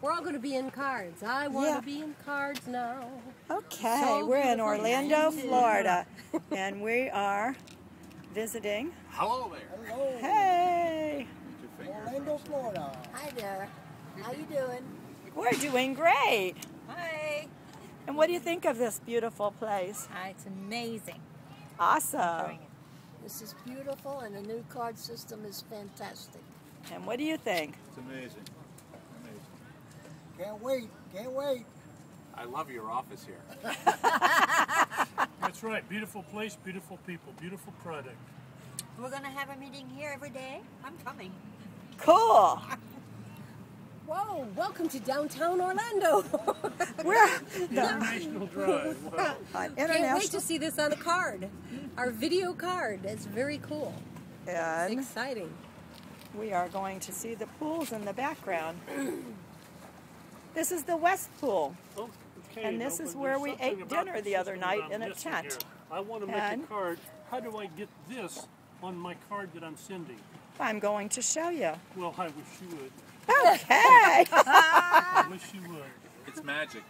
We're all going to be in cards. I want to Yeah. be in cards now. Okay, So we're in. Orlando, Thank. Florida, and we are visiting. Hello there. Hello, Hey, Orlando, Florida. Hi there. How you doing? we're doing great. Hi. And what do you think of this beautiful place? Hi, it's amazing. Awesome. This is beautiful, and the new card system is fantastic. And what do you think? It's amazing. Amazing. Can't wait, can't wait. I love your office here. That's right. Beautiful place, beautiful people, beautiful product. We're going to have a meeting here every day. I'm coming. Cool. Whoa, welcome to downtown Orlando. We're International Drive. Wow. on Can't wait to see this on a card. Our video card. It's very cool. and Exciting. we are going to see the pools in the background. This is the West Pool. Oh, okay, And this no, is where we ate dinner the the other night in a tent. here. I want to make And- a card. How do I get this on my card that I'm sending? I'm going to show you. Well, I wish you would. Okay. I wish you would. It's magic.